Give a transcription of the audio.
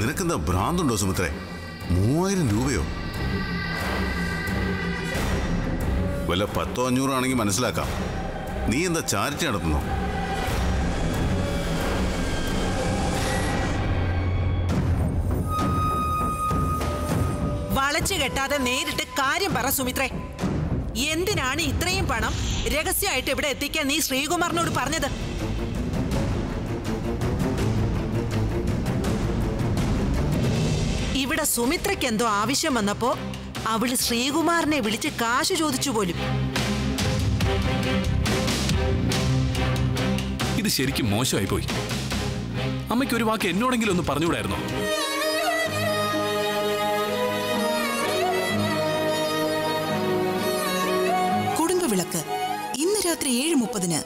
നിനക്കെന്താ ഭ്രാന്തുണ്ടോ സുമിത്രേ? മൂവായിരം രൂപയോ? വല്ല പത്തോ അഞ്ഞൂറോ ആണെങ്കിൽ മനസ്സിലാക്കാം. നീ എന്താ ചാരിറ്റി നടത്തുന്നു? വളച്ചു കെട്ടാതെ നേരിട്ട് കാര്യം പറ സുമിത്രേ. എന്തിനാണ് ഇത്രയും പണം? രഹസ്യമായിട്ട് ഇവിടെ എത്തിക്കാൻ നീ ശ്രീകുമാറിനോട് പറഞ്ഞത്? ഇവിടെ സുമിത്രയ്ക്ക് എന്തോ ആവശ്യം വന്നപ്പോ അവൾ ശ്രീകുമാറിനെ വിളിച്ച് കാശ് ചോദിച്ചു പോലും. ഇത് ശരിക്കും മോശമായി പോയി. അമ്മയ്ക്ക് ഒരു വാക്ക് എന്നോടെങ്കിലും ഒന്ന് പറഞ്ഞുകൂടായിരുന്നോ? കുടുംബവിളക്ക് ഇന്ന് രാത്രി ഏഴ് മുപ്പതിന്.